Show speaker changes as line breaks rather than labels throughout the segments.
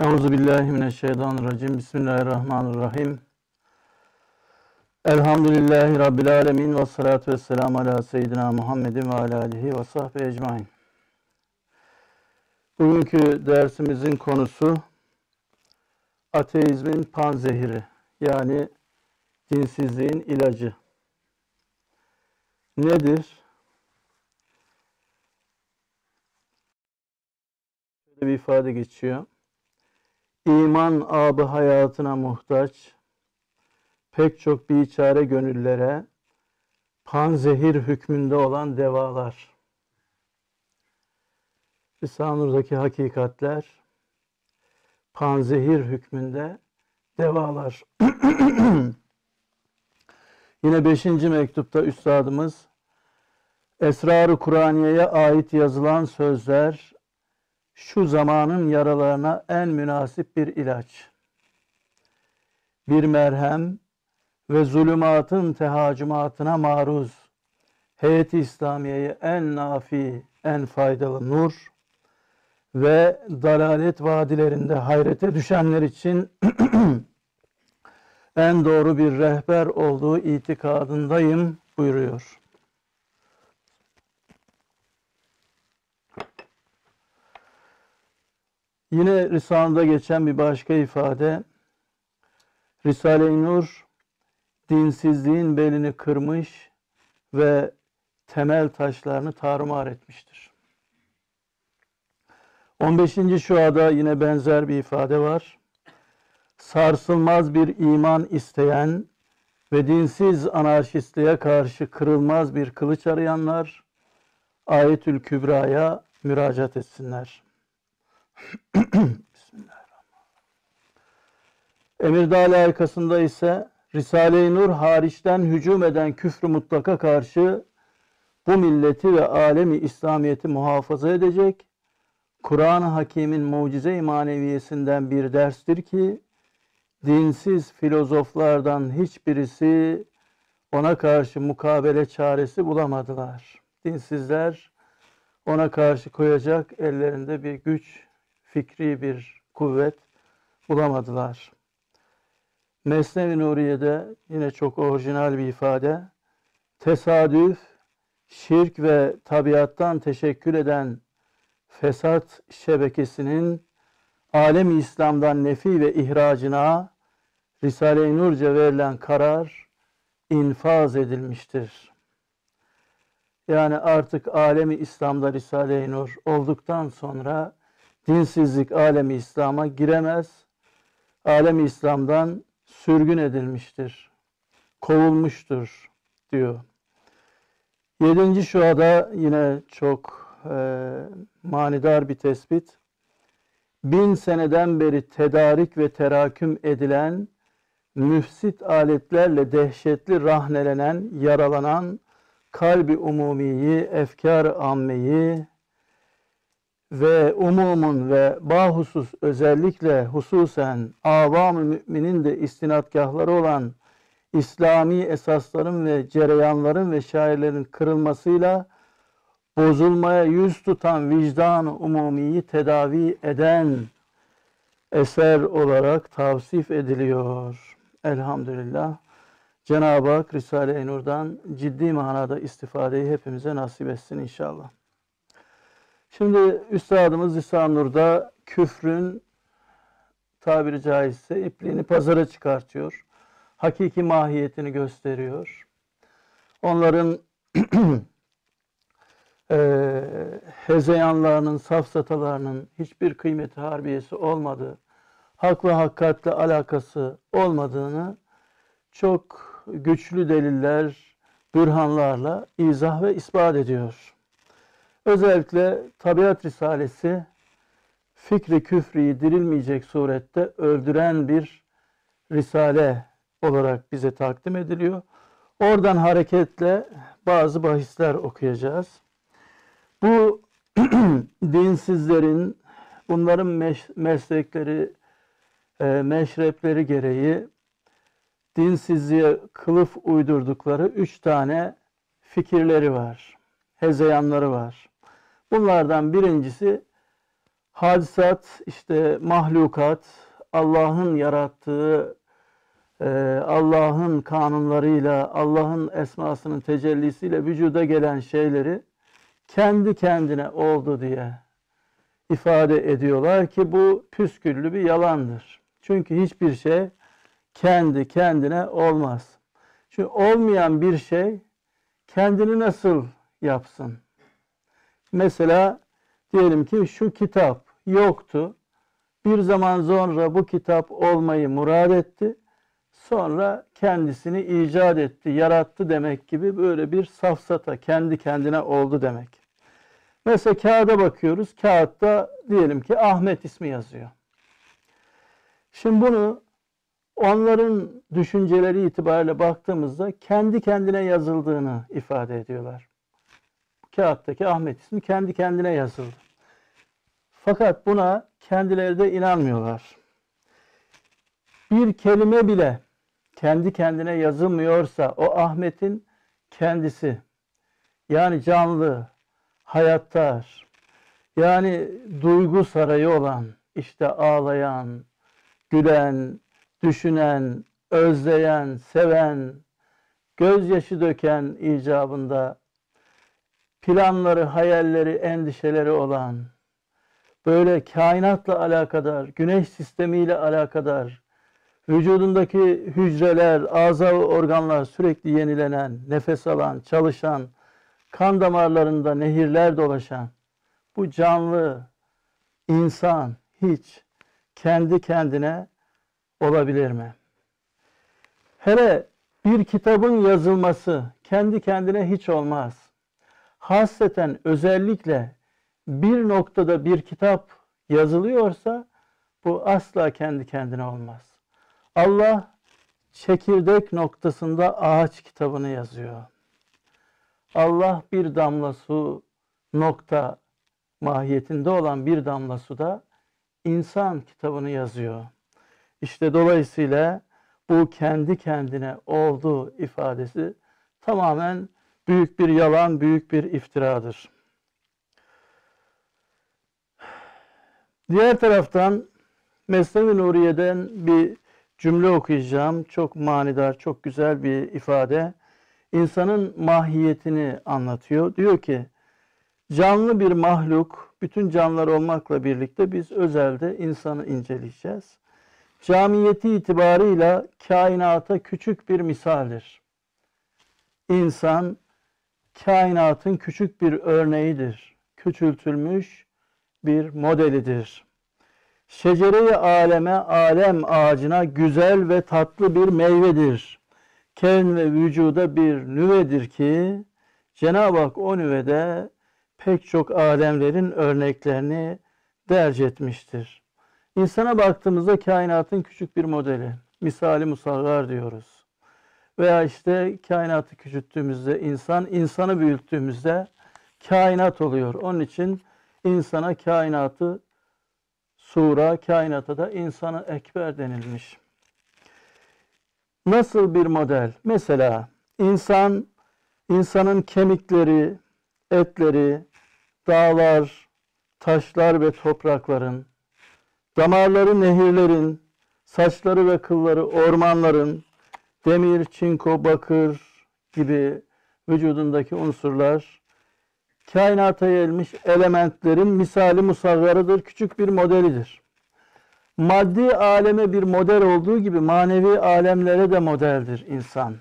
Euzu billahi mineşşeytanirracim. Bismillahirrahmanirrahim. Elhamdülillahi rabbil alamin ve salatu vesselam ala seyyidina Muhammedin ve ala alihi ve sahbihi ecmaîn. Bugünkü dersimizin konusu ateizmin panzehiri yani dinsizliğin ilacı. Nedir? Şöyle bir ifade geçiyor. İman abı hayatına muhtaç, pek çok biçare gönüllere panzehir hükmünde olan devalar. Risale-i hakikatler, panzehir hükmünde devalar. Yine beşinci mektupta üstadımız Esrar-ı Kur'aniye'ye ait yazılan sözler şu zamanın yaralarına en münasip bir ilaç. Bir merhem ve zulümatın tehacümatına maruz heyeti İslamiye'ye en nafi, en faydalı nur ve dalalet vadilerinde hayrete düşenler için en doğru bir rehber olduğu itikadındayım buyuruyor. Yine Risale'de geçen bir başka ifade Risale-i Nur dinsizliğin belini kırmış ve temel taşlarını tarumar etmiştir. 15. şuada yine benzer bir ifade var. Sarsılmaz bir iman isteyen ve dinsiz anarşistliğe karşı kırılmaz bir kılıç arayanlar Ayetül Kübra'ya müracaat etsinler. Emirdağ arkasında ise Risale-i Nur hariçten hücum eden küfrü mutlaka karşı bu milleti ve alemi İslamiyeti muhafaza edecek, Kur'an-ı Hakim'in mucize-i maneviyesinden bir derstir ki, dinsiz filozoflardan hiçbirisi ona karşı mukabele çaresi bulamadılar. Dinsizler ona karşı koyacak ellerinde bir güç, fikri bir kuvvet bulamadılar. Mesnev-i Nuriye'de yine çok orijinal bir ifade. Tesadüf, şirk ve tabiattan teşekkül eden fesat şebekesinin alemi İslam'dan nefi ve ihracına Risale-i Nur'ca verilen karar infaz edilmiştir. Yani artık alemi İslam'da Risale-i Nur olduktan sonra dinsizlik alemi İslam'a giremez. Alemi İslam'dan sürgün edilmiştir. Kovulmuştur diyor. Yedinci şuada yine çok e, manidar bir tespit. Bin seneden beri tedarik ve teraküm edilen müfsit aletlerle dehşetli rahnelenen, yaralanan kalbi umumiyi, efkar ammeyi ve umumun ve bahusus özellikle hususen avam-ı müminin de istinadgahları olan İslami esasların ve cereyanların ve şairlerin kırılmasıyla bozulmaya yüz tutan vicdan umumiyi tedavi eden eser olarak tavsif ediliyor. Elhamdülillah. Cenab-ı Hak Risale-i Nur'dan ciddi manada istifadeyi hepimize nasip etsin inşallah. Şimdi Üstadımız Risale-i Nur'da küfrün tabiri caizse ipliğini pazara çıkartıyor. Hakiki mahiyetini gösteriyor. Onların e, hezeyanlarının, safsatalarının hiçbir kıymeti harbiyesi olmadığı, hak ve hakikatle alakası olmadığını çok güçlü deliller, bürhanlarla izah ve ispat ediyor. Özellikle Tabiat Risalesi fikri küfriyi dirilmeyecek surette öldüren bir risale olarak bize takdim ediliyor. Oradan hareketle bazı bahisler okuyacağız. Bu dinsizlerin, bunların meslekleri, e, meşrepleri gereği dinsizliğe kılıf uydurdukları üç tane fikirleri var. Hezeyanları var. Bunlardan birincisi hadisat, işte mahlukat, Allah'ın yarattığı, e, Allah'ın kanunlarıyla, Allah'ın esmasının tecellisiyle vücuda gelen şeyleri kendi kendine oldu diye ifade ediyorlar ki bu püsküllü bir yalandır. Çünkü hiçbir şey kendi kendine olmaz. Çünkü olmayan bir şey kendini nasıl yapsın? Mesela diyelim ki şu kitap yoktu. Bir zaman sonra bu kitap olmayı murad etti. Sonra kendisini icat etti, yarattı demek gibi böyle bir safsata, kendi kendine oldu demek. Mesela kağıda bakıyoruz. Kağıtta diyelim ki Ahmet ismi yazıyor. Şimdi bunu onların düşünceleri itibariyle baktığımızda kendi kendine yazıldığını ifade ediyorlar. Kağıttaki Ahmet ismi kendi kendine yazıldı. Fakat buna kendileri de inanmıyorlar. Bir kelime bile kendi kendine yazılmıyorsa o Ahmet'in kendisi yani canlı, hayattar, yani duygu sarayı olan, işte ağlayan, gülen, düşünen, özleyen, seven, gözyaşı döken icabında planları, hayalleri, endişeleri olan, böyle kainatla alakadar, güneş sistemiyle alakadar, vücudundaki hücreler, azal organlar sürekli yenilenen, nefes alan, çalışan, kan damarlarında nehirler dolaşan, bu canlı insan hiç kendi kendine olabilir mi? Hele bir kitabın yazılması kendi kendine hiç olmaz. Hasreten özellikle bir noktada bir kitap yazılıyorsa bu asla kendi kendine olmaz. Allah çekirdek noktasında ağaç kitabını yazıyor. Allah bir damla su nokta mahiyetinde olan bir damla suda insan kitabını yazıyor. İşte dolayısıyla bu kendi kendine olduğu ifadesi tamamen büyük bir yalan, büyük bir iftiradır. Diğer taraftan Mesnevi Nuriye'den bir cümle okuyacağım. Çok manidar, çok güzel bir ifade. İnsanın mahiyetini anlatıyor. Diyor ki, canlı bir mahluk, bütün canlılar olmakla birlikte biz özelde insanı inceleyeceğiz. Camiyeti itibarıyla kainata küçük bir misaldir. İnsan kainatın küçük bir örneğidir. Küçültülmüş bir modelidir. Şecere-i aleme, alem ağacına güzel ve tatlı bir meyvedir. Ken ve vücuda bir nüvedir ki Cenab-ı Hak o nüvede pek çok alemlerin örneklerini derc etmiştir. İnsana baktığımızda kainatın küçük bir modeli. Misali musaggar diyoruz. Veya işte kainatı küçülttüğümüzde insan, insanı büyüttüğümüzde kainat oluyor. Onun için insana kainatı sura, kainata da insanı ekber denilmiş. Nasıl bir model? Mesela insan, insanın kemikleri, etleri, dağlar, taşlar ve toprakların, damarları nehirlerin, saçları ve kılları ormanların, demir, çinko, bakır gibi vücudundaki unsurlar, kainata gelmiş elementlerin misali musavvarıdır, küçük bir modelidir. Maddi aleme bir model olduğu gibi manevi alemlere de modeldir insan.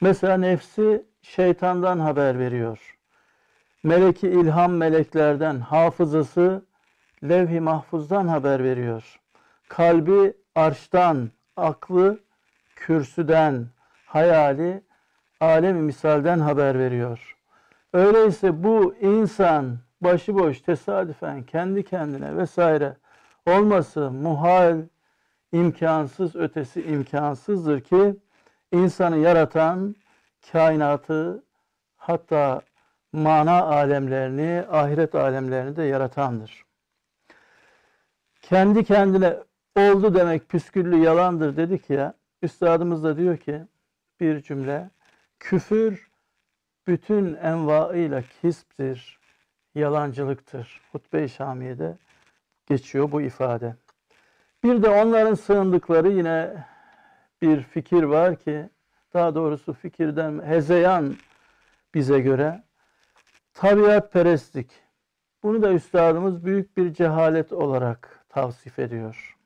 Mesela nefsi şeytandan haber veriyor. Meleki ilham meleklerden, hafızası levh-i mahfuzdan haber veriyor. Kalbi arştan, aklı kürsüden, hayali alemi misalden haber veriyor. Öyleyse bu insan başıboş tesadüfen kendi kendine vesaire olması muhal, imkansız ötesi imkansızdır ki insanı yaratan kainatı hatta mana alemlerini, ahiret alemlerini de yaratandır. Kendi kendine oldu demek püsküllü yalandır dedik ya. Üstadımız da diyor ki bir cümle küfür bütün envaıyla kisptir, yalancılıktır. Hutbe-i Şamiye'de geçiyor bu ifade. Bir de onların sığındıkları yine bir fikir var ki daha doğrusu fikirden hezeyan bize göre tabiat perestlik. Bunu da üstadımız büyük bir cehalet olarak tavsif ediyor.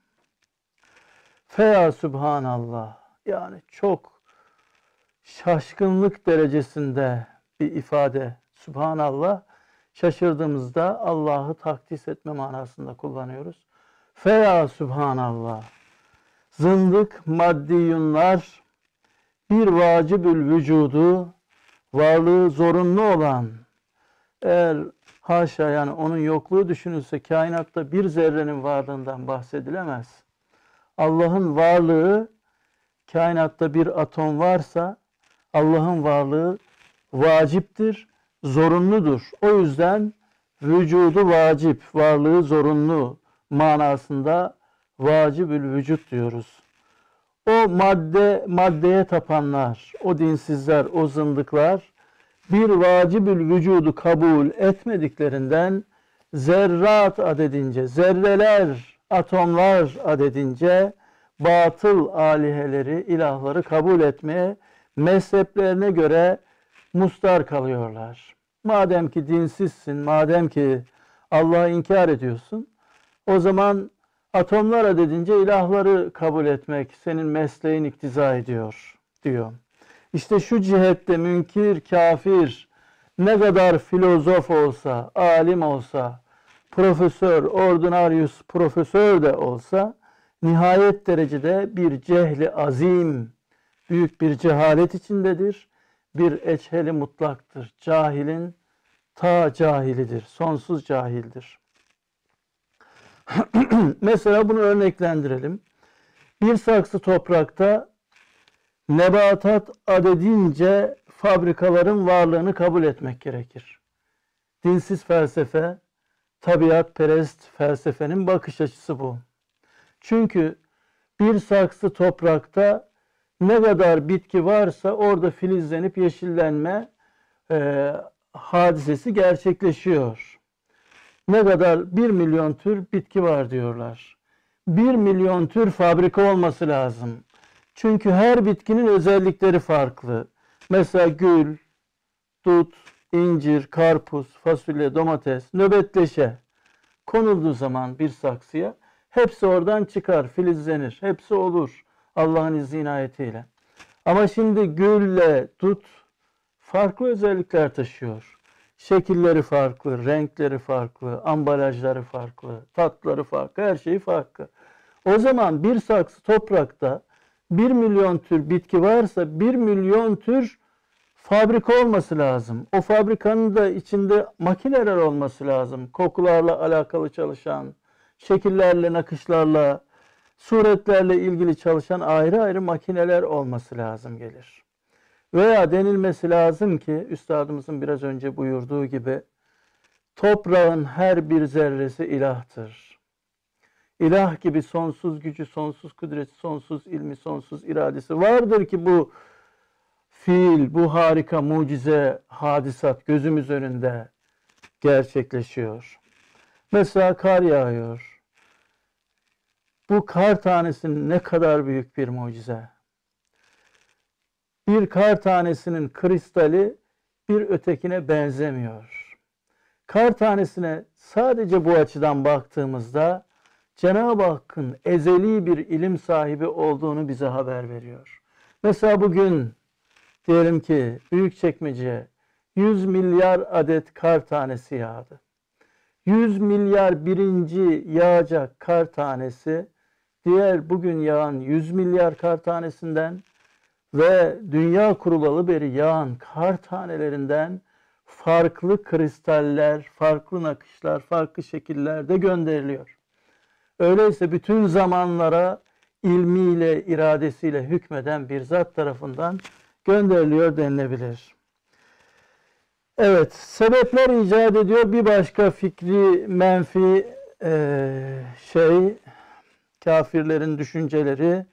Feya Subhanallah. Yani çok şaşkınlık derecesinde bir ifade. Subhanallah. Şaşırdığımızda Allah'ı takdis etme manasında kullanıyoruz. Feya Subhanallah. Zındık maddiyunlar bir vacibül vücudu varlığı zorunlu olan eğer haşa yani onun yokluğu düşünülse kainatta bir zerrenin varlığından bahsedilemez. Allah'ın varlığı kainatta bir atom varsa Allah'ın varlığı vaciptir, zorunludur. O yüzden vücudu vacip, varlığı zorunlu manasında vacibül vücut diyoruz. O madde maddeye tapanlar, o dinsizler, o zındıklar bir vacibül vücudu kabul etmediklerinden zerrat adedince, zerreler, atomlar adedince batıl aliheleri, ilahları kabul etmeye mezheplerine göre mustar kalıyorlar. Madem ki dinsizsin, madem ki Allah'ı inkar ediyorsun, o zaman atomlar adedince ilahları kabul etmek senin mesleğin iktiza ediyor diyor. İşte şu cihette münkir, kafir, ne kadar filozof olsa, alim olsa, profesör, ordinarius profesör de olsa nihayet derecede bir cehli azim, büyük bir cehalet içindedir. Bir eçheli mutlaktır. Cahilin ta cahilidir. Sonsuz cahildir. Mesela bunu örneklendirelim. Bir saksı toprakta nebatat adedince fabrikaların varlığını kabul etmek gerekir. Dinsiz felsefe, tabiat perest felsefenin bakış açısı bu. Çünkü bir saksı toprakta ne kadar bitki varsa orada filizlenip yeşillenme e, hadisesi gerçekleşiyor. Ne kadar bir milyon tür bitki var diyorlar. Bir milyon tür fabrika olması lazım. Çünkü her bitkinin özellikleri farklı. Mesela gül, dut, incir, karpuz, fasulye, domates nöbetleşe konulduğu zaman bir saksıya hepsi oradan çıkar, filizlenir. Hepsi olur Allah'ın izni inayetiyle. Ama şimdi gülle dut farklı özellikler taşıyor. Şekilleri farklı, renkleri farklı, ambalajları farklı, tatları farklı, her şeyi farklı. O zaman bir saksı toprakta 1 milyon tür bitki varsa 1 milyon tür fabrika olması lazım. O fabrikanın da içinde makineler olması lazım. Kokularla alakalı çalışan, şekillerle, nakışlarla, suretlerle ilgili çalışan ayrı ayrı makineler olması lazım gelir. Veya denilmesi lazım ki üstadımızın biraz önce buyurduğu gibi toprağın her bir zerresi ilahtır. İlah gibi sonsuz gücü, sonsuz kudreti, sonsuz ilmi, sonsuz iradesi vardır ki bu fiil, bu harika mucize hadisat gözümüz önünde gerçekleşiyor. Mesela kar yağıyor. Bu kar tanesinin ne kadar büyük bir mucize. Bir kar tanesinin kristali bir ötekine benzemiyor. Kar tanesine sadece bu açıdan baktığımızda Cenab-ı Hakk'ın ezeli bir ilim sahibi olduğunu bize haber veriyor. Mesela bugün diyelim ki büyük çekmece 100 milyar adet kar tanesi yağdı. 100 milyar birinci yağacak kar tanesi diğer bugün yağan 100 milyar kar tanesinden ve dünya kurulalı beri yağan kar tanelerinden farklı kristaller, farklı nakışlar, farklı şekillerde gönderiliyor. Öyleyse bütün zamanlara ilmiyle, iradesiyle hükmeden bir zat tarafından gönderiliyor denilebilir. Evet, sebepler icat ediyor. Bir başka fikri, menfi e, şey, kafirlerin düşünceleri.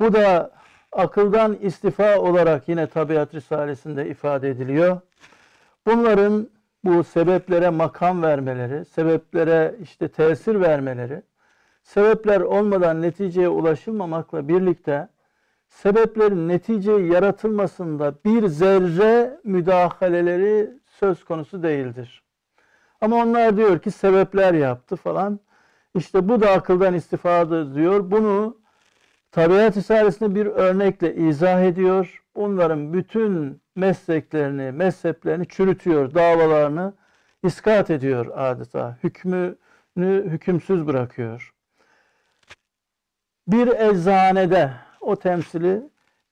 Bu da akıldan istifa olarak yine Tabiat Risalesi'nde ifade ediliyor. Bunların bu sebeplere makam vermeleri, sebeplere işte tesir vermeleri, sebepler olmadan neticeye ulaşılmamakla birlikte sebeplerin neticeyi yaratılmasında bir zerre müdahaleleri söz konusu değildir. Ama onlar diyor ki sebepler yaptı falan. İşte bu da akıldan istifade diyor. Bunu tabiat risalesinde bir örnekle izah ediyor. Onların bütün mesleklerini, mezheplerini çürütüyor, davalarını iskat ediyor adeta. Hükmünü hükümsüz bırakıyor. Bir eczanede o temsili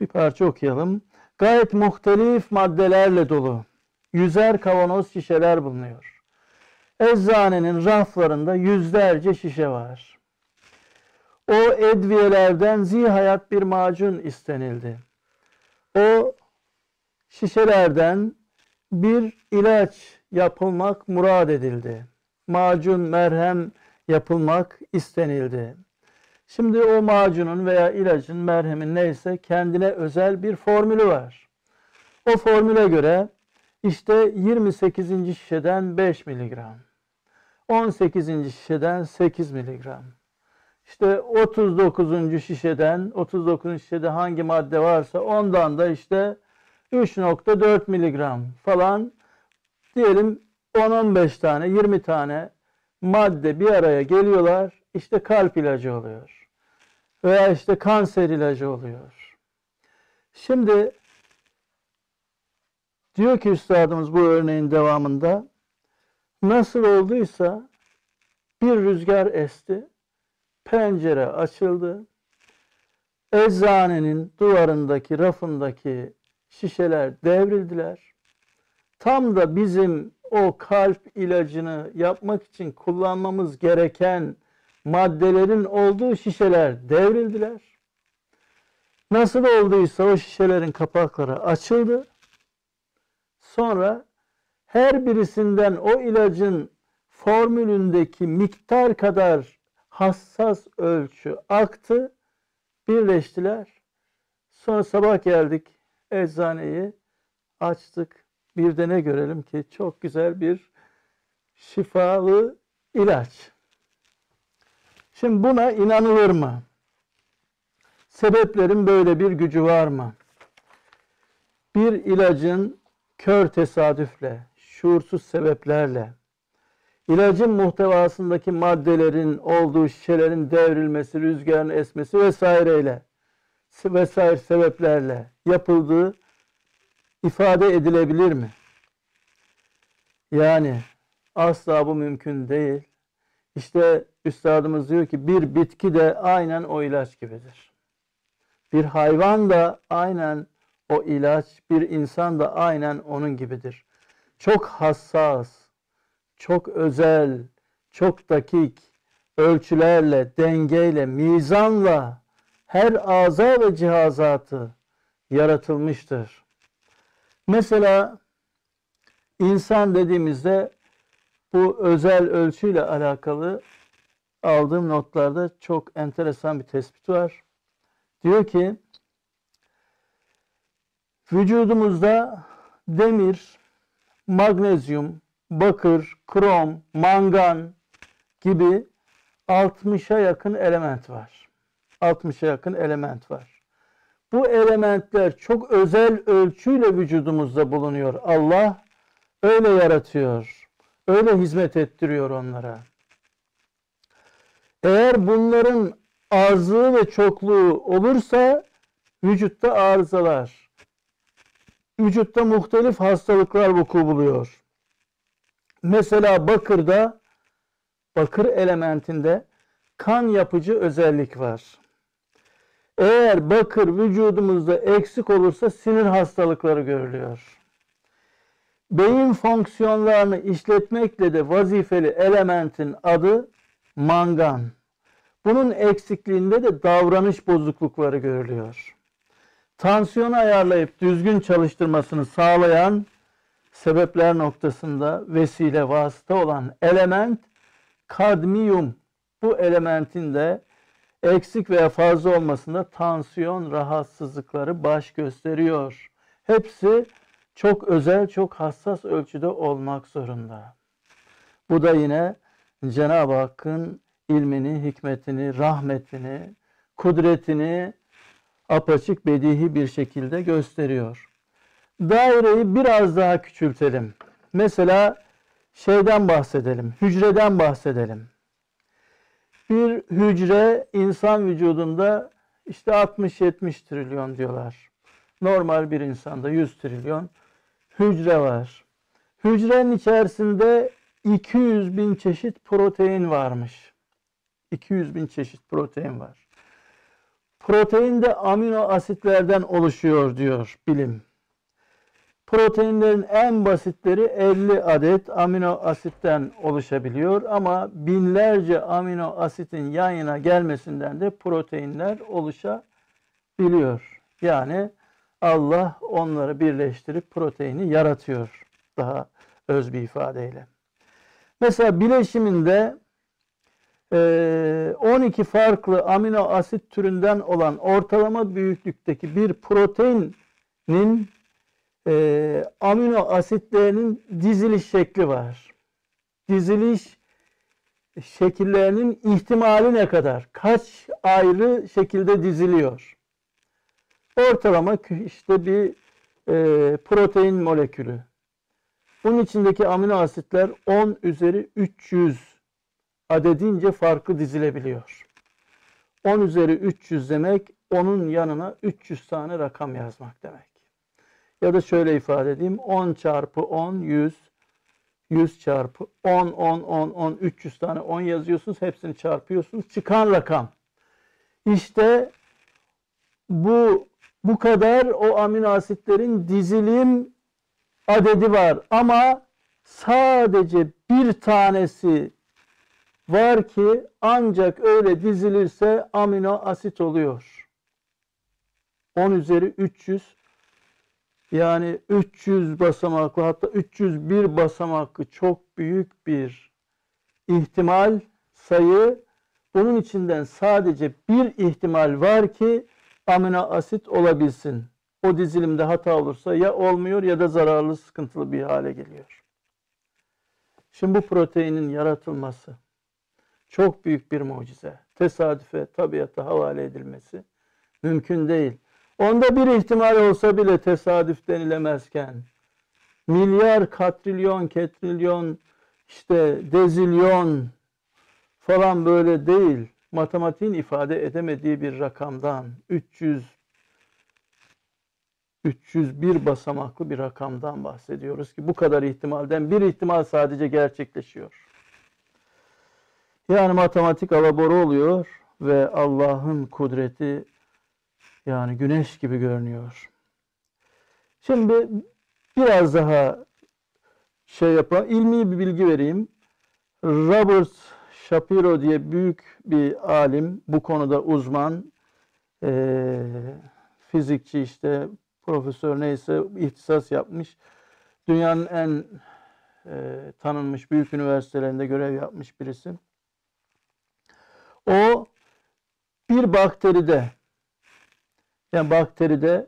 bir parça okuyalım. Gayet muhtelif maddelerle dolu yüzer kavanoz şişeler bulunuyor. Eczanenin raflarında yüzlerce şişe var. O edviyelerden zihayat bir macun istenildi. O şişelerden bir ilaç yapılmak murad edildi. Macun, merhem yapılmak istenildi. Şimdi o macunun veya ilacın, merhemin neyse kendine özel bir formülü var. O formüle göre işte 28. şişeden 5 miligram, 18. şişeden 8 miligram, işte 39. şişeden, 39. şişede hangi madde varsa ondan da işte 3.4 miligram falan diyelim 10-15 tane, 20 tane madde bir araya geliyorlar. İşte kalp ilacı oluyor. Veya işte kanser ilacı oluyor. Şimdi diyor ki üstadımız bu örneğin devamında nasıl olduysa bir rüzgar esti, pencere açıldı, eczanenin duvarındaki, rafındaki şişeler devrildiler. Tam da bizim o kalp ilacını yapmak için kullanmamız gereken maddelerin olduğu şişeler devrildiler. Nasıl olduysa o şişelerin kapakları açıldı. Sonra her birisinden o ilacın formülündeki miktar kadar hassas ölçü aktı, birleştiler. Sonra sabah geldik eczaneyi açtık. Bir de ne görelim ki çok güzel bir şifalı ilaç. Şimdi buna inanılır mı? Sebeplerin böyle bir gücü var mı? Bir ilacın kör tesadüfle, şuursuz sebeplerle, ilacın muhtevasındaki maddelerin olduğu şişelerin devrilmesi, rüzgarın esmesi vesaireyle, vesaire sebeplerle yapıldığı ifade edilebilir mi? Yani asla bu mümkün değil. İşte üstadımız diyor ki bir bitki de aynen o ilaç gibidir. Bir hayvan da aynen o ilaç, bir insan da aynen onun gibidir. Çok hassas, çok özel, çok dakik ölçülerle, dengeyle, mizanla her aza ve cihazatı yaratılmıştır. Mesela insan dediğimizde bu özel ölçüyle alakalı aldığım notlarda çok enteresan bir tespit var. Diyor ki vücudumuzda demir, magnezyum, bakır, krom, mangan gibi 60'a yakın element var. 60'a yakın element var. Bu elementler çok özel ölçüyle vücudumuzda bulunuyor. Allah öyle yaratıyor. Öyle hizmet ettiriyor onlara. Eğer bunların azlığı ve çokluğu olursa vücutta arızalar, vücutta muhtelif hastalıklar vuku buluyor. Mesela bakırda, bakır elementinde kan yapıcı özellik var. Eğer bakır vücudumuzda eksik olursa sinir hastalıkları görülüyor. Beyin fonksiyonlarını işletmekle de vazifeli elementin adı mangan. Bunun eksikliğinde de davranış bozuklukları görülüyor. Tansiyonu ayarlayıp düzgün çalıştırmasını sağlayan sebepler noktasında vesile vasıta olan element kadmiyum. Bu elementin de eksik veya fazla olmasında tansiyon rahatsızlıkları baş gösteriyor. Hepsi çok özel, çok hassas ölçüde olmak zorunda. Bu da yine Cenab-ı Hakk'ın ilmini, hikmetini, rahmetini, kudretini apaçık bedihi bir şekilde gösteriyor. Daireyi biraz daha küçültelim. Mesela şeyden bahsedelim, hücreden bahsedelim. Bir hücre insan vücudunda işte 60-70 trilyon diyorlar. Normal bir insanda 100 trilyon hücre var. Hücrenin içerisinde 200 bin çeşit protein varmış. 200 bin çeşit protein var. Protein de amino asitlerden oluşuyor diyor bilim. Proteinlerin en basitleri 50 adet amino asitten oluşabiliyor ama binlerce amino asitin yan yana gelmesinden de proteinler oluşabiliyor. Yani Allah onları birleştirip proteini yaratıyor daha öz bir ifadeyle. Mesela bileşiminde 12 farklı amino asit türünden olan ortalama büyüklükteki bir proteinin e, amino asitlerinin diziliş şekli var. Diziliş şekillerinin ihtimali ne kadar? Kaç ayrı şekilde diziliyor? Ortalama işte bir e, protein molekülü. Bunun içindeki amino asitler 10 üzeri 300 adedince farklı dizilebiliyor. 10 üzeri 300 demek onun yanına 300 tane rakam yazmak demek. Ya da şöyle ifade edeyim. 10 çarpı 10 100 100 çarpı 10 10 10 10 300 tane 10 yazıyorsunuz. Hepsini çarpıyorsunuz. Çıkan rakam. İşte bu bu kadar o amino asitlerin dizilim adedi var ama sadece bir tanesi var ki ancak öyle dizilirse amino asit oluyor. 10 üzeri 300 yani 300 basamaklı hatta 301 basamaklı çok büyük bir ihtimal sayı. Bunun içinden sadece bir ihtimal var ki amino asit olabilsin. O dizilimde hata olursa ya olmuyor ya da zararlı, sıkıntılı bir hale geliyor. Şimdi bu proteinin yaratılması çok büyük bir mucize. Tesadüfe, tabiata havale edilmesi mümkün değil. Onda bir ihtimal olsa bile tesadüf denilemezken milyar, katrilyon, ketrilyon, işte dezilyon falan böyle değil. Matematiğin ifade edemediği bir rakamdan 300 301 basamaklı bir rakamdan bahsediyoruz ki bu kadar ihtimalden bir ihtimal sadece gerçekleşiyor. Yani matematik alabora oluyor ve Allah'ın kudreti yani güneş gibi görünüyor. Şimdi biraz daha şey yapalım. ilmi bir bilgi vereyim. Robert Shapiro diye büyük bir alim, bu konuda uzman, e, fizikçi işte, profesör neyse ihtisas yapmış. Dünyanın en e, tanınmış büyük üniversitelerinde görev yapmış birisi. O bir bakteride yani bakteride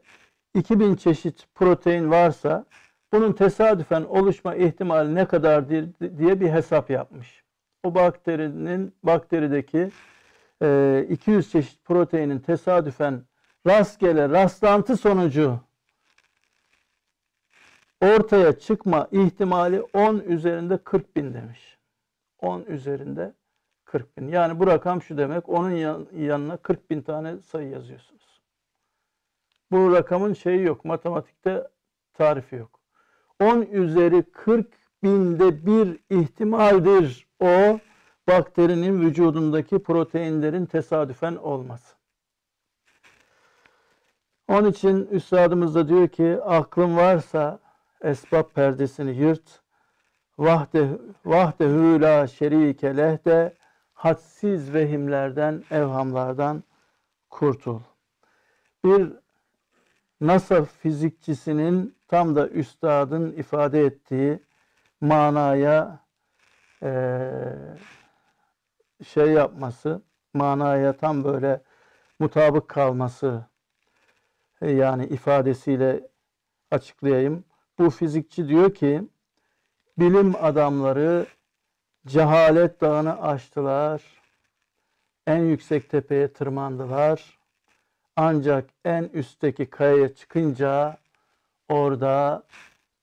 2000 çeşit protein varsa bunun tesadüfen oluşma ihtimali ne kadardır diye bir hesap yapmış. O bakterinin bakterideki 200 e, çeşit proteinin tesadüfen rastgele rastlantı sonucu ortaya çıkma ihtimali 10 üzerinde 40 bin demiş. 10 üzerinde 40 bin. Yani bu rakam şu demek. Onun yanına 40 bin tane sayı yazıyorsunuz. Bu rakamın şeyi yok. Matematikte tarifi yok. 10 üzeri 40 binde bir ihtimaldir o bakterinin vücudundaki proteinlerin tesadüfen olması. Onun için üstadımız da diyor ki aklın varsa esbab perdesini yırt. Vahde, vahdehü la şerike lehde hadsiz vehimlerden, evhamlardan kurtul. Bir NASA fizikçisinin tam da üstadın ifade ettiği manaya e, şey yapması, manaya tam böyle mutabık kalması yani ifadesiyle açıklayayım. bu fizikçi diyor ki bilim adamları cehalet dağını aştılar. En yüksek tepeye tırmandılar. Ancak en üstteki kayaya çıkınca orada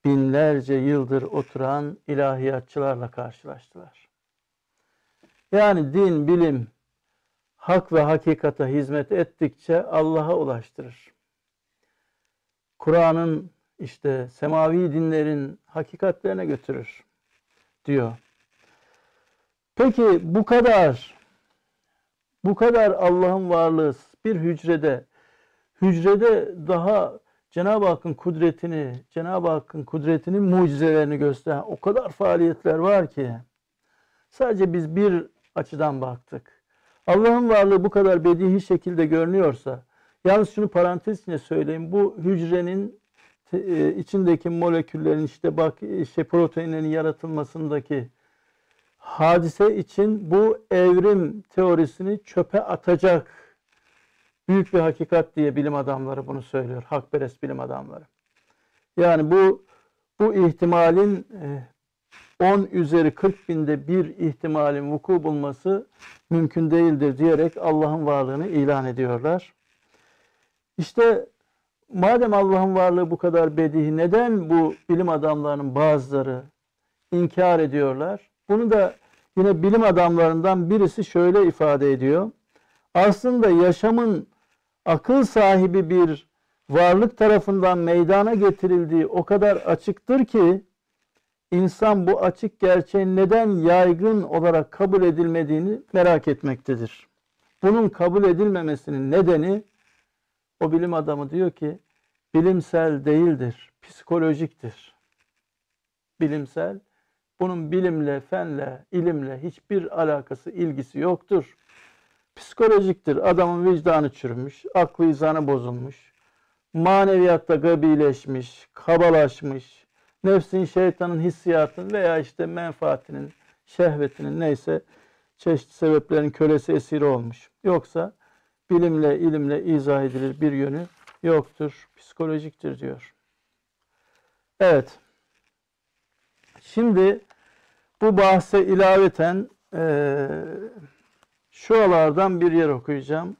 binlerce yıldır oturan ilahiyatçılarla karşılaştılar. Yani din, bilim, hak ve hakikata hizmet ettikçe Allah'a ulaştırır. Kur'an'ın işte semavi dinlerin hakikatlerine götürür diyor. Peki bu kadar bu kadar Allah'ın varlığı bir hücrede hücrede daha Cenab-ı Hakk'ın kudretini, Cenab-ı Hakk'ın kudretinin mucizelerini gösteren o kadar faaliyetler var ki sadece biz bir açıdan baktık. Allah'ın varlığı bu kadar bedihi şekilde görünüyorsa yalnız şunu parantez içinde söyleyeyim. Bu hücrenin e, içindeki moleküllerin işte bak işte proteinlerin yaratılmasındaki hadise için bu evrim teorisini çöpe atacak büyük bir hakikat diye bilim adamları bunu söylüyor. Hakperest bilim adamları. Yani bu bu ihtimalin 10 e, üzeri 40 binde bir ihtimalin vuku bulması mümkün değildir diyerek Allah'ın varlığını ilan ediyorlar. İşte madem Allah'ın varlığı bu kadar bedihi neden bu bilim adamlarının bazıları inkar ediyorlar? Bunu da yine bilim adamlarından birisi şöyle ifade ediyor. Aslında yaşamın akıl sahibi bir varlık tarafından meydana getirildiği o kadar açıktır ki insan bu açık gerçeğin neden yaygın olarak kabul edilmediğini merak etmektedir. Bunun kabul edilmemesinin nedeni o bilim adamı diyor ki bilimsel değildir, psikolojiktir. Bilimsel, bunun bilimle, fenle, ilimle hiçbir alakası, ilgisi yoktur. Psikolojiktir. Adamın vicdanı çürümüş, aklı izanı bozulmuş, maneviyatta gabileşmiş, kabalaşmış, nefsin, şeytanın hissiyatının veya işte menfaatinin, şehvetinin neyse çeşitli sebeplerin kölesi esiri olmuş. Yoksa bilimle, ilimle izah edilir bir yönü yoktur. Psikolojiktir diyor. Evet. Şimdi bu bahse ilaveten e, şuralardan bir yer okuyacağım.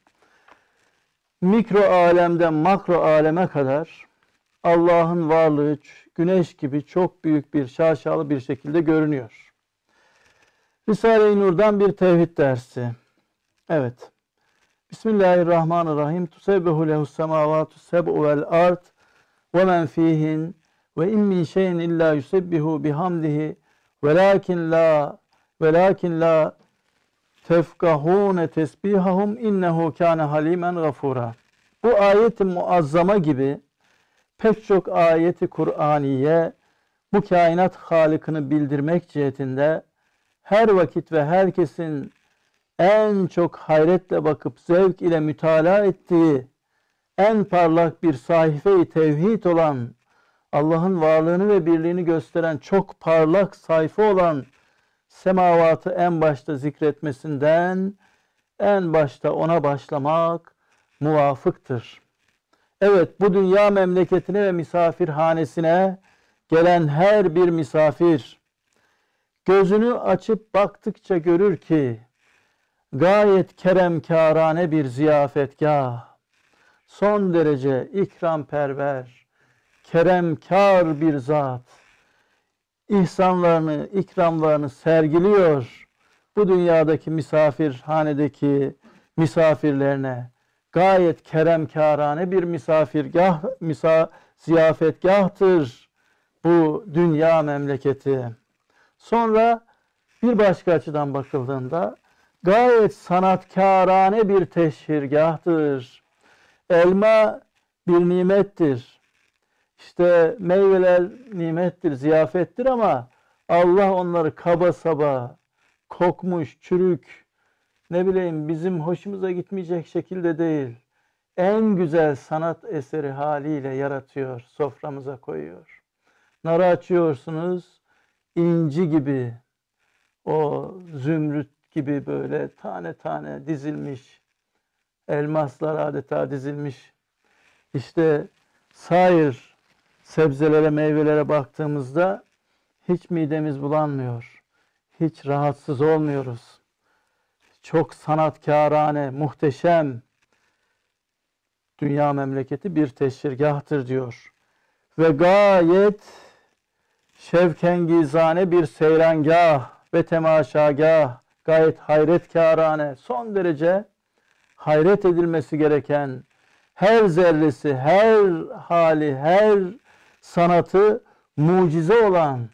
Mikro alemden makro aleme kadar Allah'ın varlığı güneş gibi çok büyük bir şaşalı bir şekilde görünüyor. Risale-i Nur'dan bir tevhid dersi. Evet. Bismillahirrahmanirrahim. Tusebbihu lehus semavatu seb'u vel ard ve men fihin ve in min şeyin illa yusebbihu bihamdihi velakin la velakin la tefkahune tesbihahum innehu kâne halimen gafura. Bu ayet-i muazzama gibi pek çok ayeti Kur'aniye bu kainat halikini bildirmek cihetinde her vakit ve herkesin en çok hayretle bakıp zevk ile mütalaa ettiği en parlak bir sahife-i tevhid olan Allah'ın varlığını ve birliğini gösteren çok parlak sayfa olan semavatı en başta zikretmesinden en başta ona başlamak muvafıktır. Evet bu dünya memleketine ve misafirhanesine gelen her bir misafir gözünü açıp baktıkça görür ki gayet keremkârane bir ziyafetgah, son derece ikramperver, keremkar bir zat, ihsanlarını, ikramlarını sergiliyor. Bu dünyadaki misafirhanedeki misafirlerine gayet keremkârane bir misafirgah, misa, ziyafetgahtır bu dünya memleketi. Sonra bir başka açıdan bakıldığında gayet sanatkârane bir teşhirgahtır. Elma bir nimettir. İşte meyveler nimettir, ziyafettir ama Allah onları kaba saba, kokmuş, çürük, ne bileyim bizim hoşumuza gitmeyecek şekilde değil. En güzel sanat eseri haliyle yaratıyor, soframıza koyuyor. Narı açıyorsunuz, inci gibi, o zümrüt gibi böyle tane tane dizilmiş, elmaslar adeta dizilmiş. İşte sair sebzelere, meyvelere baktığımızda hiç midemiz bulanmıyor. Hiç rahatsız olmuyoruz. Çok sanatkarane, muhteşem dünya memleketi bir teşhirgahtır diyor. Ve gayet şevkengizane bir seyrangah ve temaşagah, gayet hayretkârane, son derece hayret edilmesi gereken her zerresi, her hali, her sanatı mucize olan,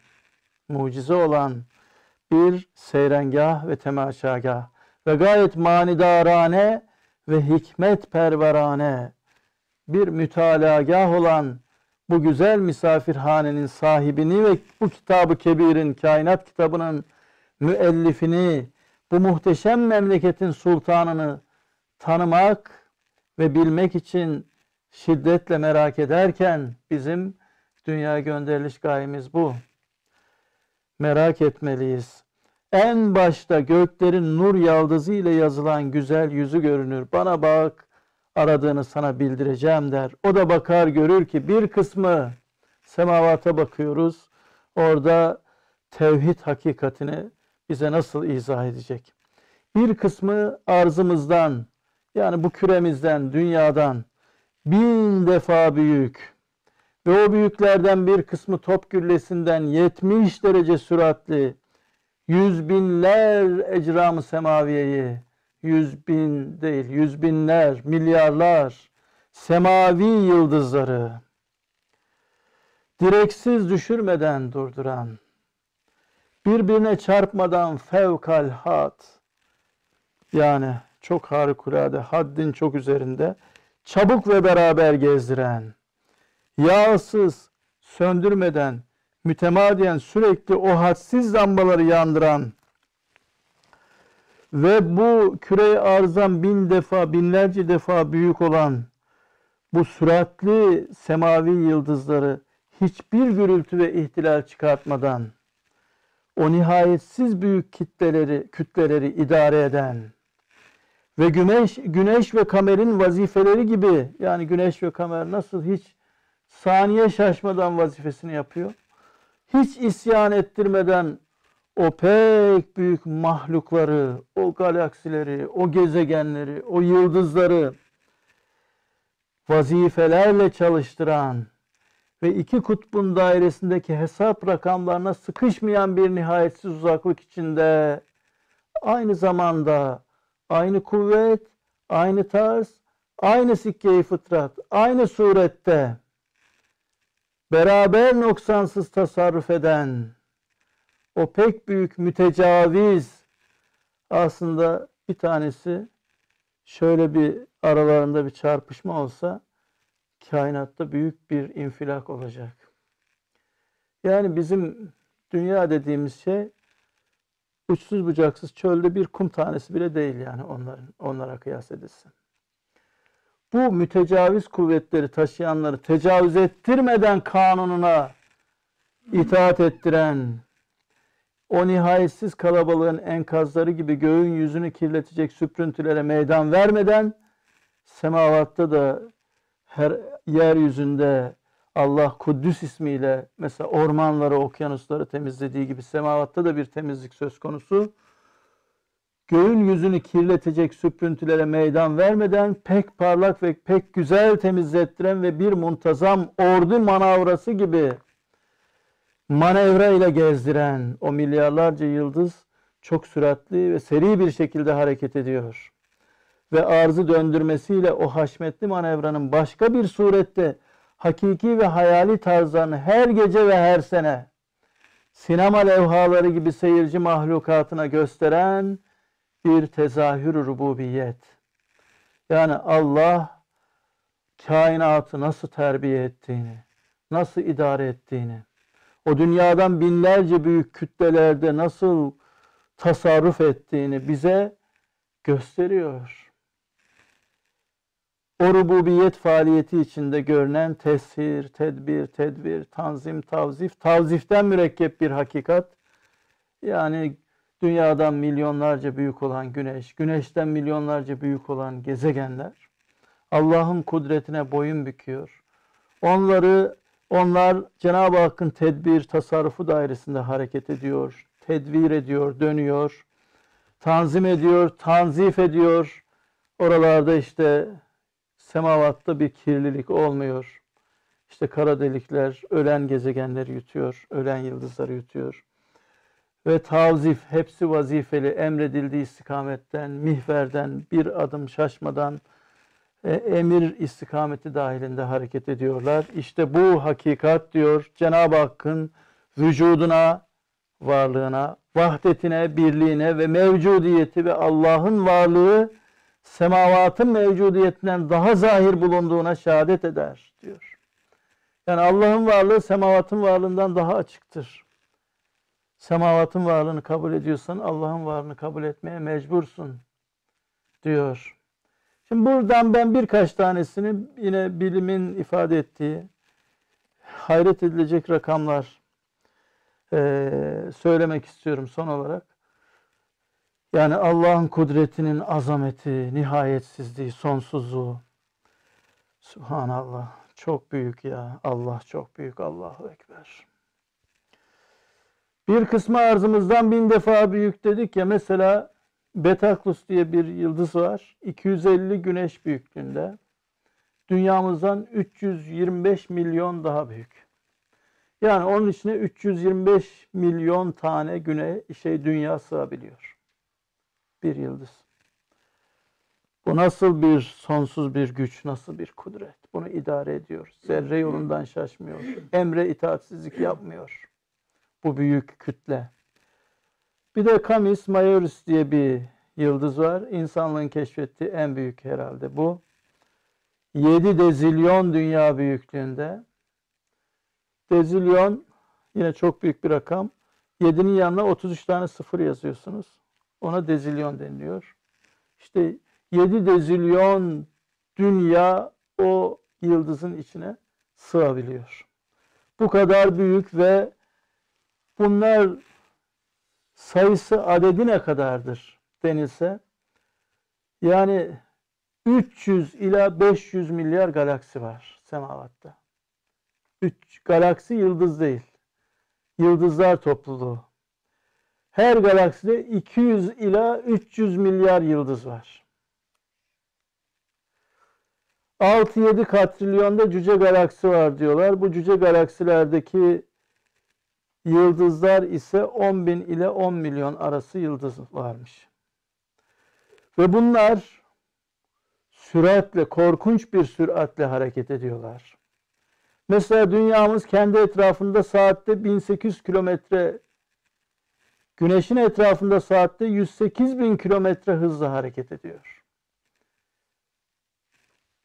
mucize olan bir seyrengah ve temaşagah ve gayet manidarane ve hikmet perverane bir mütalagah olan bu güzel misafirhanenin sahibini ve bu kitabı kebirin, kainat kitabının müellifini, bu muhteşem memleketin sultanını tanımak ve bilmek için şiddetle merak ederken bizim dünya gönderiliş gayemiz bu. Merak etmeliyiz. En başta göklerin nur yaldızı ile yazılan güzel yüzü görünür. Bana bak, aradığını sana bildireceğim der. O da bakar görür ki bir kısmı semavata bakıyoruz. Orada tevhid hakikatini bize nasıl izah edecek? Bir kısmı arzımızdan yani bu küremizden, dünyadan bin defa büyük ve o büyüklerden bir kısmı top güllesinden 70 derece süratli yüz binler ecram-ı semaviyeyi yüz bin değil, yüz binler, milyarlar semavi yıldızları direksiz düşürmeden durduran, birbirine çarpmadan fevkal hat, yani çok harikulade, haddin çok üzerinde, çabuk ve beraber gezdiren, yağsız, söndürmeden, mütemadiyen sürekli o hadsiz lambaları yandıran, ve bu küre arzdan bin defa, binlerce defa büyük olan bu süratli semavi yıldızları hiçbir gürültü ve ihtilal çıkartmadan o nihayetsiz büyük kitleleri, kütleleri idare eden ve güneş, güneş ve kamerin vazifeleri gibi yani güneş ve kamer nasıl hiç saniye şaşmadan vazifesini yapıyor. Hiç isyan ettirmeden o pek büyük mahlukları, o galaksileri, o gezegenleri, o yıldızları vazifelerle çalıştıran ve iki kutbun dairesindeki hesap rakamlarına sıkışmayan bir nihayetsiz uzaklık içinde aynı zamanda aynı kuvvet, aynı tarz, aynı sikke fıtrat, aynı surette beraber noksansız tasarruf eden o pek büyük mütecaviz aslında bir tanesi şöyle bir aralarında bir çarpışma olsa kainatta büyük bir infilak olacak. Yani bizim dünya dediğimiz şey uçsuz bucaksız çölde bir kum tanesi bile değil yani onların onlara kıyas edilsin. Bu mütecaviz kuvvetleri taşıyanları tecavüz ettirmeden kanununa itaat ettiren, o nihayetsiz kalabalığın enkazları gibi göğün yüzünü kirletecek süprüntülere meydan vermeden semavatta da her yeryüzünde Allah Kuddüs ismiyle mesela ormanları, okyanusları temizlediği gibi semavatta da bir temizlik söz konusu. Göğün yüzünü kirletecek süprüntülere meydan vermeden pek parlak ve pek güzel temizlettiren ve bir muntazam ordu manavrası gibi manevra ile gezdiren o milyarlarca yıldız çok süratli ve seri bir şekilde hareket ediyor. Ve arzı döndürmesiyle o haşmetli manevranın başka bir surette hakiki ve hayali tarzlarını her gece ve her sene sinema levhaları gibi seyirci mahlukatına gösteren bir tezahür rububiyet. Yani Allah kainatı nasıl terbiye ettiğini, nasıl idare ettiğini, o dünyadan binlerce büyük kütlelerde nasıl tasarruf ettiğini bize gösteriyor. O rububiyet faaliyeti içinde görünen tesir, tedbir, tedbir, tanzim, tavzif, tavziften mürekkep bir hakikat. Yani dünyadan milyonlarca büyük olan güneş, güneşten milyonlarca büyük olan gezegenler Allah'ın kudretine boyun büküyor. Onları Onlar Cenab-ı Hakk'ın tedbir, tasarrufu dairesinde hareket ediyor, tedbir ediyor, dönüyor, tanzim ediyor, tanzif ediyor. Oralarda işte semavatta bir kirlilik olmuyor. İşte kara delikler ölen gezegenleri yutuyor, ölen yıldızları yutuyor. Ve tavzif hepsi vazifeli emredildiği istikametten, mihverden bir adım şaşmadan e, emir istikameti dahilinde hareket ediyorlar. İşte bu hakikat diyor Cenab-ı Hakk'ın vücuduna, varlığına, vahdetine, birliğine ve mevcudiyeti ve Allah'ın varlığı semavatın mevcudiyetinden daha zahir bulunduğuna şehadet eder diyor. Yani Allah'ın varlığı semavatın varlığından daha açıktır. Semavatın varlığını kabul ediyorsan Allah'ın varlığını kabul etmeye mecbursun diyor. Şimdi buradan ben birkaç tanesini yine bilimin ifade ettiği hayret edilecek rakamlar e, söylemek istiyorum son olarak. Yani Allah'ın kudretinin azameti, nihayetsizliği, sonsuzluğu. Subhanallah. Çok büyük ya. Allah çok büyük. Allahu Ekber. Bir kısmı arzımızdan bin defa büyük dedik ya. Mesela Betaklus diye bir yıldız var. 250 güneş büyüklüğünde. Dünyamızdan 325 milyon daha büyük. Yani onun içine 325 milyon tane güne şey dünya sığabiliyor. Bir yıldız. Bu nasıl bir sonsuz bir güç, nasıl bir kudret? Bunu idare ediyor. Zerre yolundan şaşmıyor. Emre itaatsizlik yapmıyor. Bu büyük kütle. Bir de Camis Majoris diye bir yıldız var. İnsanlığın keşfettiği en büyük herhalde bu. 7 dezilyon dünya büyüklüğünde. Dezilyon yine çok büyük bir rakam. 7'nin yanına 33 tane sıfır yazıyorsunuz. Ona dezilyon deniliyor. İşte 7 dezilyon dünya o yıldızın içine sığabiliyor. Bu kadar büyük ve bunlar sayısı adedi ne kadardır denilse yani 300 ila 500 milyar galaksi var semavatta. 3 galaksi yıldız değil. Yıldızlar topluluğu. Her galakside 200 ila 300 milyar yıldız var. 6-7 katrilyonda cüce galaksi var diyorlar. Bu cüce galaksilerdeki Yıldızlar ise 10 bin ile 10 milyon arası yıldız varmış. Ve bunlar süratle, korkunç bir süratle hareket ediyorlar. Mesela dünyamız kendi etrafında saatte 1800 kilometre, güneşin etrafında saatte 108 bin kilometre hızla hareket ediyor.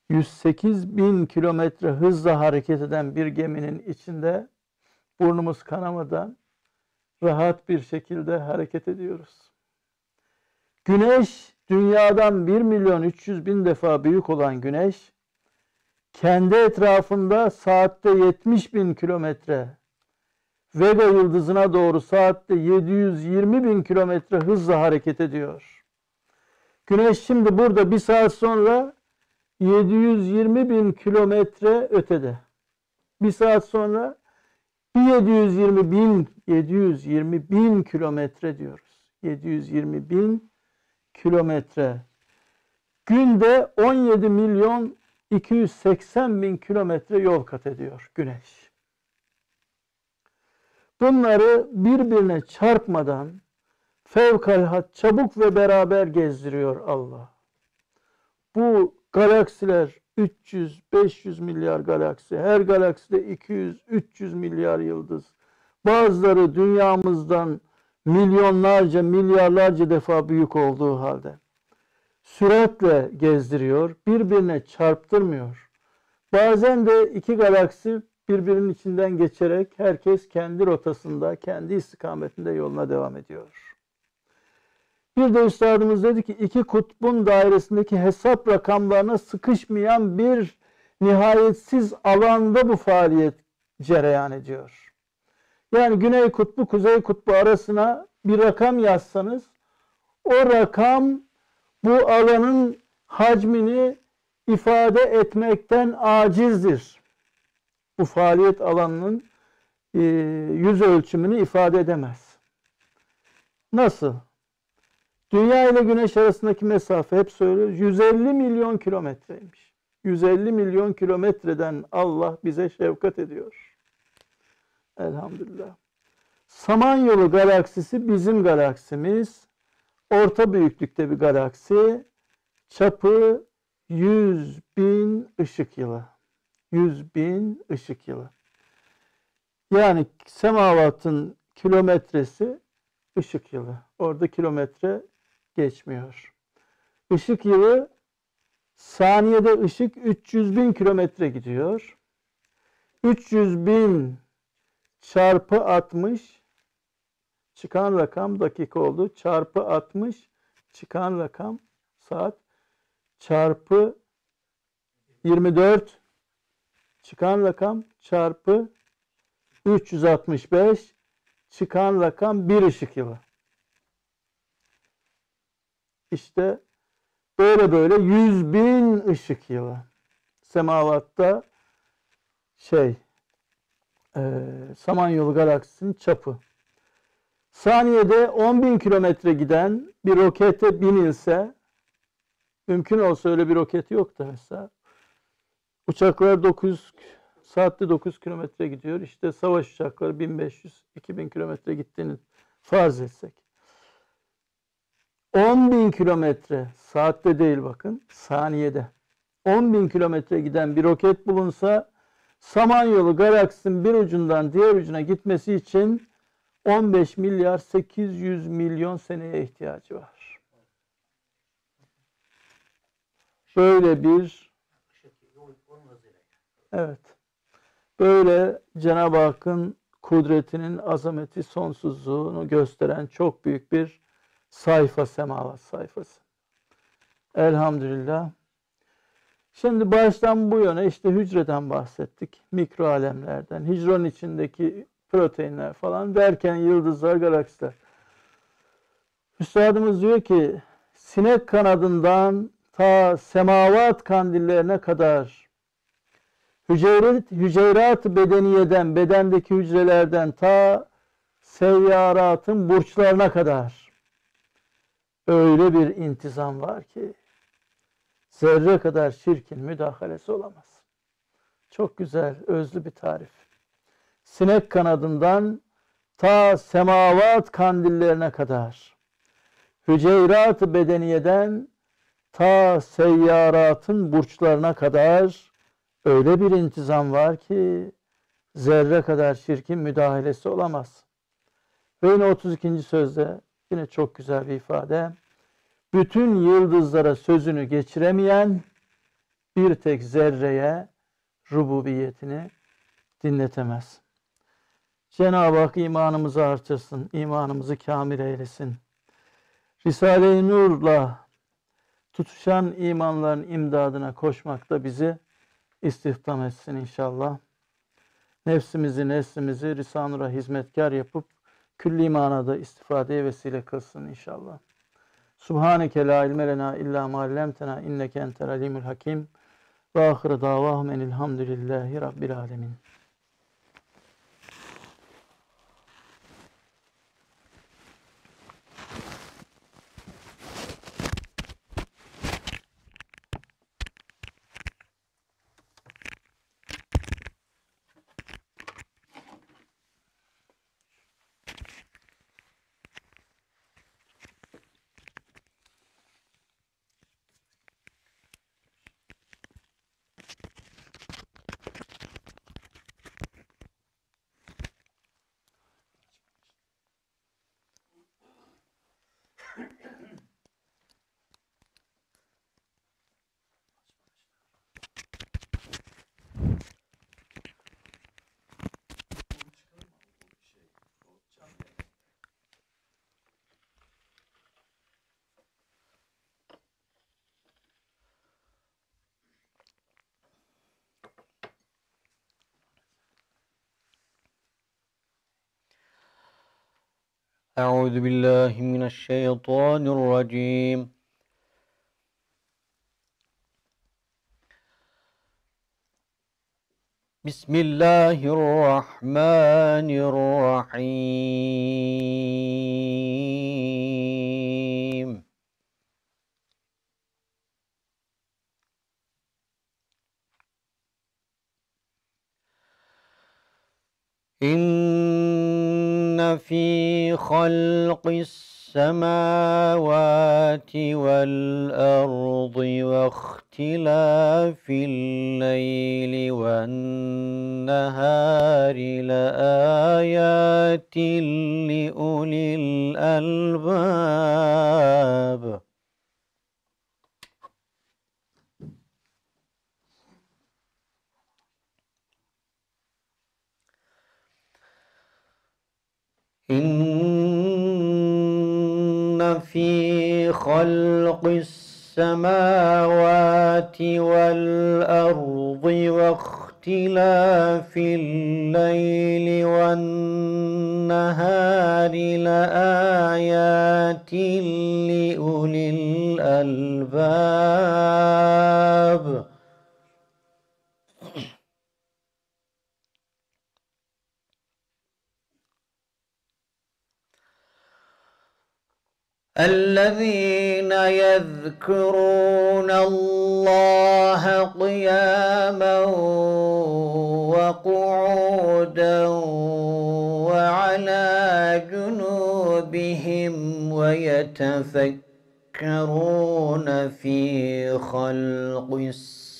108 bin kilometre hızla hareket eden bir geminin içinde burnumuz kanamadan rahat bir şekilde hareket ediyoruz. Güneş dünyadan 1 milyon 300 bin defa büyük olan güneş kendi etrafında saatte 70 bin kilometre Vega yıldızına doğru saatte 720 bin kilometre hızla hareket ediyor. Güneş şimdi burada bir saat sonra 720 bin kilometre ötede. Bir saat sonra 720 bin 720 bin kilometre diyoruz. 720 bin kilometre. Günde 17 milyon 280 bin kilometre yol kat ediyor güneş. Bunları birbirine çarpmadan fevkalhat çabuk ve beraber gezdiriyor Allah. Bu galaksiler 300-500 milyar galaksi. Her galakside 200-300 milyar yıldız. Bazıları dünyamızdan milyonlarca, milyarlarca defa büyük olduğu halde. Süratle gezdiriyor, birbirine çarptırmıyor. Bazen de iki galaksi birbirinin içinden geçerek herkes kendi rotasında, kendi istikametinde yoluna devam ediyor. Bir de üstadımız dedi ki iki kutbun dairesindeki hesap rakamlarına sıkışmayan bir nihayetsiz alanda bu faaliyet cereyan ediyor. Yani Güney Kutbu, Kuzey Kutbu arasına bir rakam yazsanız o rakam bu alanın hacmini ifade etmekten acizdir. bu faaliyet alanının e, yüz ölçümünü ifade edemez. Nasıl? Dünya ile Güneş arasındaki mesafe hep söylüyoruz 150 milyon kilometreymiş. 150 milyon kilometreden Allah bize şefkat ediyor. Elhamdülillah. Samanyolu galaksisi bizim galaksimiz. Orta büyüklükte bir galaksi. Çapı 100 bin ışık yılı. 100 bin ışık yılı. Yani semavatın kilometresi ışık yılı. Orada kilometre geçmiyor. Işık yılı saniyede ışık 300 bin kilometre gidiyor. 300 bin çarpı 60 çıkan rakam dakika oldu. Çarpı 60 çıkan rakam saat çarpı 24 çıkan rakam çarpı 365 çıkan rakam bir ışık yılı. İşte böyle böyle 100 bin ışık yılı. Semavatta şey e, Samanyolu galaksisinin çapı. Saniyede 10 bin kilometre giden bir rokete binilse mümkün olsa öyle bir roket yok da mesela uçaklar 9 saatte 9 kilometre gidiyor. İşte savaş uçakları 1500-2000 kilometre gittiğini farz etsek. 10 bin kilometre saatte değil bakın saniyede 10 bin kilometre giden bir roket bulunsa Samanyolu galaksinin bir ucundan diğer ucuna gitmesi için 15 milyar 800 milyon seneye ihtiyacı var. Böyle bir evet böyle Cenab-ı Hakk'ın kudretinin azameti sonsuzluğunu gösteren çok büyük bir sayfa semavat sayfası. Elhamdülillah. Şimdi baştan bu yana işte hücreden bahsettik. Mikro alemlerden, hicron içindeki proteinler falan derken yıldızlar, galaksiler. Üstadımız diyor ki sinek kanadından ta semavat kandillerine kadar hücret, hücrerat bedeniyeden, bedendeki hücrelerden ta seyyaratın burçlarına kadar öyle bir intizam var ki zerre kadar şirkin müdahalesi olamaz. Çok güzel, özlü bir tarif. Sinek kanadından ta semavat kandillerine kadar, hüceyrat bedeniyeden ta seyyaratın burçlarına kadar öyle bir intizam var ki zerre kadar şirkin müdahalesi olamaz. Ve yine 32. sözde yine çok güzel bir ifade bütün yıldızlara sözünü geçiremeyen bir tek zerreye rububiyetini dinletemez. Cenab-ı Hak imanımızı artırsın, imanımızı kamil eylesin. Risale-i Nur'la tutuşan imanların imdadına koşmakta bizi istihdam etsin inşallah. Nefsimizi, neslimizi Risale-i hizmetkar yapıp külli manada istifadeye vesile kılsın inşallah. Subhaneke la ilme lena illa ma allamtena inneke entel alimul hakim. Ve ahire davahum enilhamdülillahi rabbil alemin.
أعوذ بالله من الشيطان الرجيم. بسم الله الرحمن الرحيم. إن في خلق السماوات والأرض واختلاف الليل والنهار لآيات لأولي الألباب إن في خلق السماوات والأرض واختلاف الليل والنهار لآيات لأولي الألباب. الذين يذكرون الله قياما وقعودا وعلى جنوبهم ويتفكرون في خلق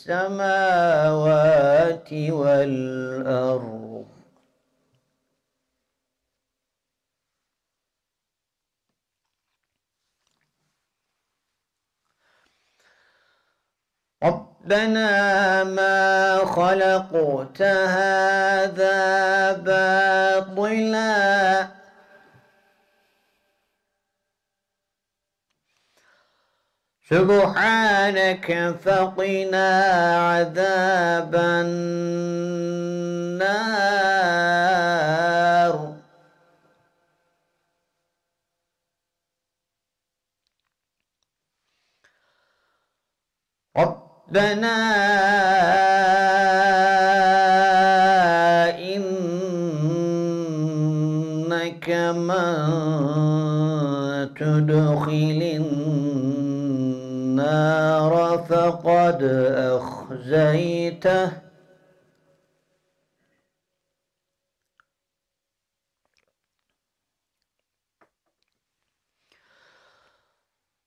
السماوات والأرض. ربنا ما خلقت هذا باطلا. سبحانك فقنا عذاب النار. ربنا إنك من تدخل النار فقد أخزيته.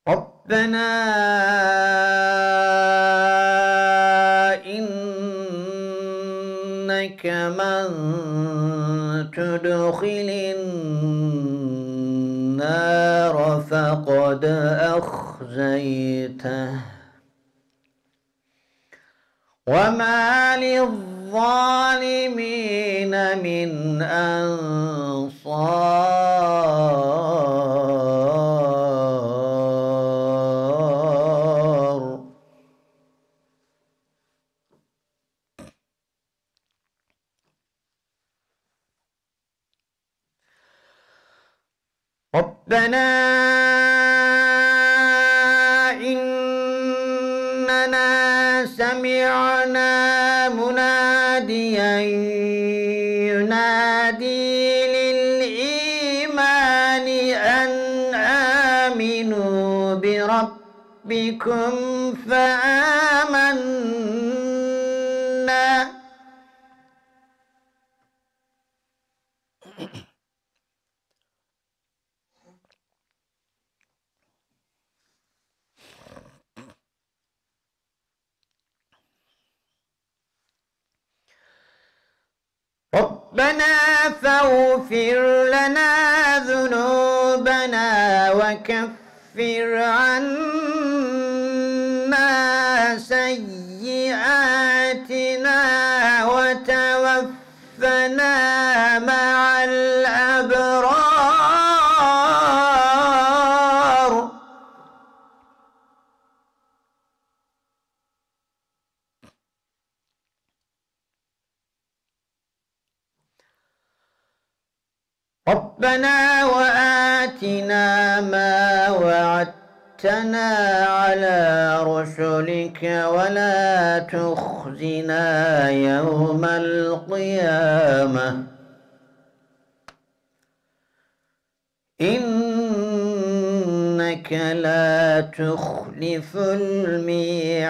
ربنا إنك من تدخل النار فقد أخزيته. وما للظالمين من أنصار. ربنا إننا سمعنا مناديا ينادي للإيمان أن آمنوا بربكم فآمنا ربنا فاغفر لنا ذنوبنا وكفر عنا سيئاتنا وتوفنا ربنا وآتنا ما وعدتنا على رسلك ولا تخزنا يوم القيامة. إنك لا تخلف الميعاد.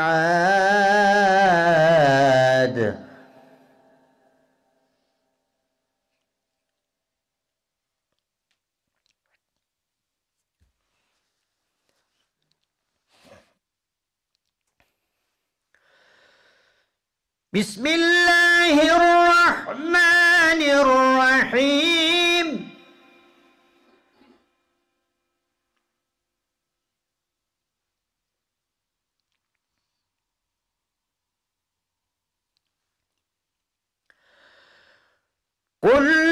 بسم الله الرحمن الرحيم. قل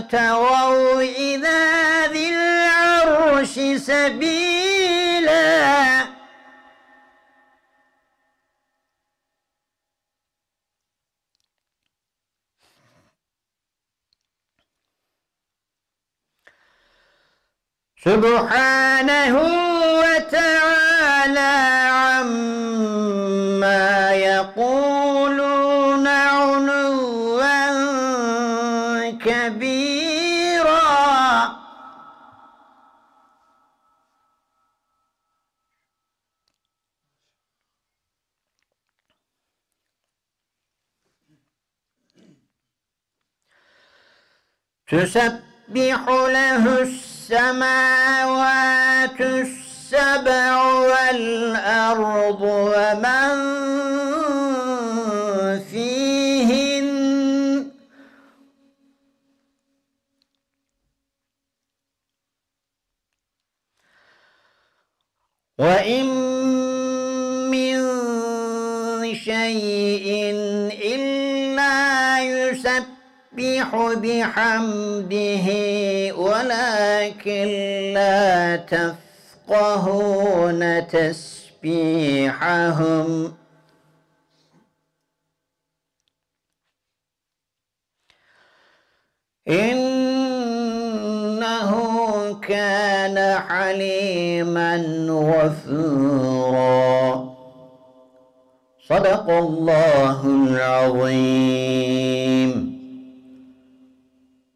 لابتغوا إلى ذي العرش سبيلا. سبحانه تسبح له السماوات السبع والأرض ومن فيهن وإن بحمده ولكن لا تفقهون تسبيحهم. إنه كان حليما غفورا. صدق الله العظيم.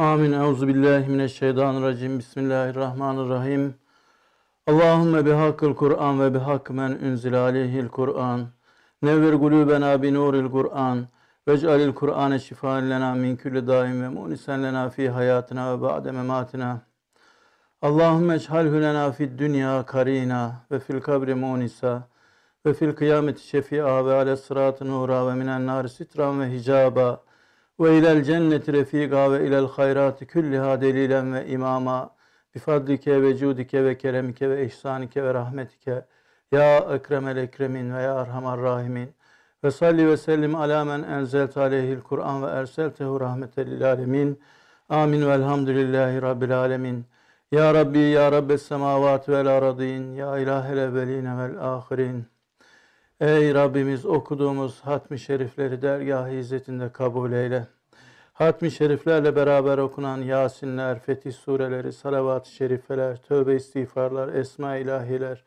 Amin. Euzu billahi mineşşeytanirracim. Bismillahirrahmanirrahim. Allahümme bihakkil Kur'an ve bihak men unzile aleyhil Kur'an. Nevvir gulubena bi nuril Kur'an. Vec'alil Kur'ane şifaen lena min kulli daim ve munisen lena fi hayatına ve ba'de mematina. Allahümme ec'alhu lena fid dünya karina ve fil kabri munisa ve fil kıyameti şefi'a ve ale sıratı nura ve minen nar sitran ve hicaba ve ilel cenneti refika ve ilel hayrati külliha delilen ve imama. Bifadlike ve cudike ve keremike ve ihsanike ve rahmetike. Ya ekremel ekremin ve ya erhamar rahimin. Ve salli ve sellim ala men enzelt aleyhil Kur'an ve erseltehu rahmeten lil alemin. Amin velhamdülillahi rabbil alemin. Ya Rabbi ya Rabbes semavati vel aradin ya ilahel evveline vel ahirin Ey Rabbimiz okuduğumuz hatmi şerifleri dergah-ı izzetinde kabul eyle. Hatmi şeriflerle beraber okunan Yasinler, Fetih sureleri, salavat-ı şerifeler, tövbe istiğfarlar, esma ilahiler,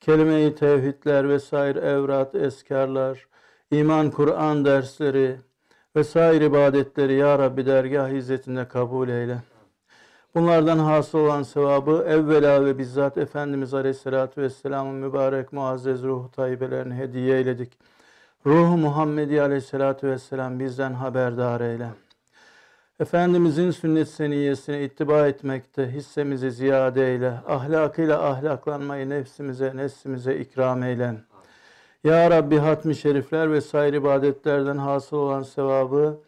kelime-i tevhidler vesaire evrat, eskarlar, iman Kur'an dersleri vesaire ibadetleri Ya Rabbi dergah izzetinde kabul eyle. Bunlardan hasıl olan sevabı evvela ve bizzat Efendimiz Aleyhisselatü Vesselam'ın mübarek muazzez ruhu tayyibelerini hediye eyledik. Ruhu Muhammedi Aleyhisselatü Vesselam bizden haberdar eyle. Efendimizin sünnet seniyyesine ittiba etmekte hissemizi ziyade eyle. Ahlakıyla ahlaklanmayı nefsimize, neslimize ikram eyle. Ya Rabbi hatmi şerifler ve sair ibadetlerden hasıl olan sevabı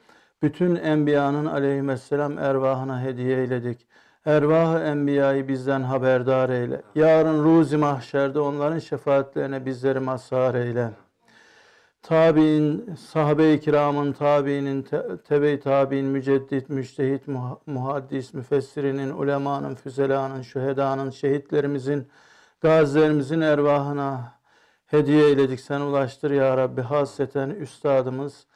bütün enbiyanın aleyhisselam ervahına hediye eyledik. Ervah-ı enbiyayı bizden haberdar eyle. Yarın ruzi mahşerde onların şefaatlerine bizleri mazhar eyle. Tabi'in, sahabe-i kiramın, tabi'inin, te- tebe-i tabi'in, müceddit, müçtehit, muha- muhaddis, müfessirinin, ulemanın, füzelanın, şühedanın, şehitlerimizin, gazilerimizin ervahına hediye eyledik. Sen ulaştır ya Rabbi. Hasreten üstadımız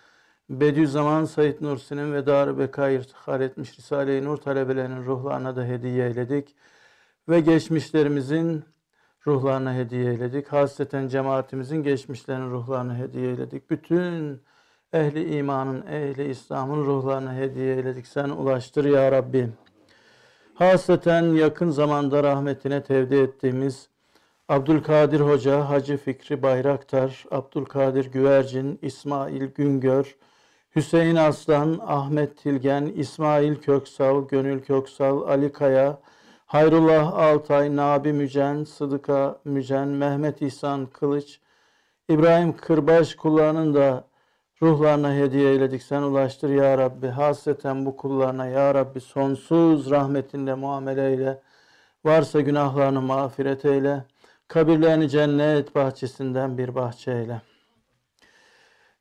Bediüzzaman Said Nursi'nin ve Dar-ı Beka'ya irtihal etmiş Risale-i Nur talebelerinin ruhlarına da hediye eyledik. Ve geçmişlerimizin ruhlarına hediye eyledik. Hasreten cemaatimizin geçmişlerinin ruhlarına hediye eyledik. Bütün ehli imanın, ehli İslam'ın ruhlarına hediye eyledik. Sen ulaştır ya Rabbi. Hasreten yakın zamanda rahmetine tevdi ettiğimiz Abdülkadir Hoca, Hacı Fikri Bayraktar, Abdülkadir Güvercin, İsmail Güngör, Hüseyin Aslan, Ahmet Tilgen, İsmail Köksal, Gönül Köksal, Ali Kaya, Hayrullah Altay, Nabi Mücen, Sıdıka Mücen, Mehmet İhsan Kılıç, İbrahim Kırbaş kullarının da ruhlarına hediye eyledik. Sen ulaştır ya Rabbi. Hasreten bu kullarına ya Rabbi sonsuz rahmetinle muamele eyle. Varsa günahlarını mağfiret eyle. Kabirlerini cennet bahçesinden bir bahçe eyle.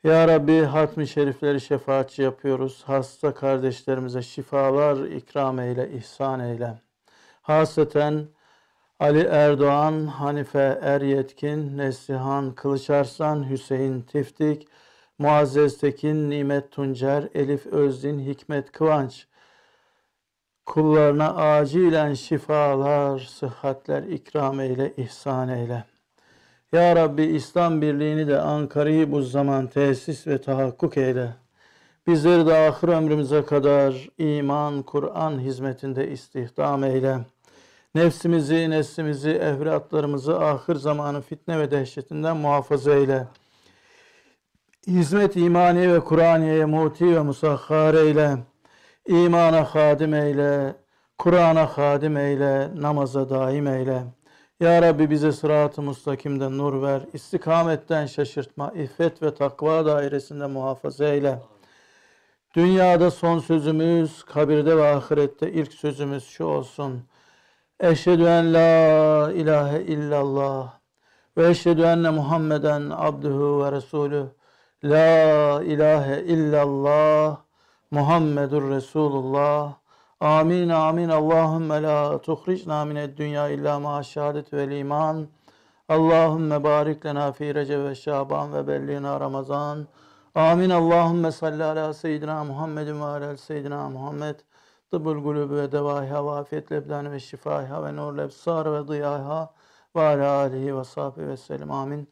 Ya Rabbi hatmi şerifleri şefaatçi yapıyoruz. Hasta kardeşlerimize şifalar ikram eyle, ihsan eyle. Hasreten Ali Erdoğan, Hanife Er Yetkin, Neslihan Kılıçarslan, Hüseyin Tiftik, Muazzez Tekin, Nimet Tuncer, Elif Özdin, Hikmet Kıvanç, kullarına acilen şifalar, sıhhatler ikram eyle, ihsan eyle. Ya Rabbi İslam birliğini de Ankara'yı bu zaman tesis ve tahakkuk eyle. Bizleri de ahir ömrümüze kadar iman, Kur'an hizmetinde istihdam eyle. Nefsimizi, neslimizi, evlatlarımızı ahir zamanı fitne ve dehşetinden muhafaza eyle. Hizmet imani ve Kur'aniye'ye muti ve musahhar eyle. İmana hadim eyle. Kur'an'a hadim eyle. Namaza daim eyle. Ya Rabbi bize sırat-ı mustakimde nur ver. istikametten şaşırtma. İffet ve takva dairesinde muhafaza eyle. Dünyada son sözümüz, kabirde ve ahirette ilk sözümüz şu olsun. Eşhedü en la ilahe illallah ve eşhedü enne Muhammeden abduhu ve resulü. La ilahe illallah Muhammedur Resulullah. Amin amin. Allahümme la tuhricna mined dünya illa ma şehadet vel iman. Allahümme barik lena fi Recep ve Şaban ve bellina Ramazan. Amin. Allahümme salli ala seyyidina Muhammedin ve ala seyyidina Muhammed. Tıbbul gulübü ve devâhiha ve afiyet lebdani ve şifâhiha ve nur lebsâr ve dıyâhiha ve ala alihi ve sahbihi ve sellem. Amin.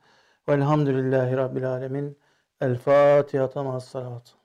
Velhamdülillahi Rabbil alemin. El Fatiha. Tamam. Salavat.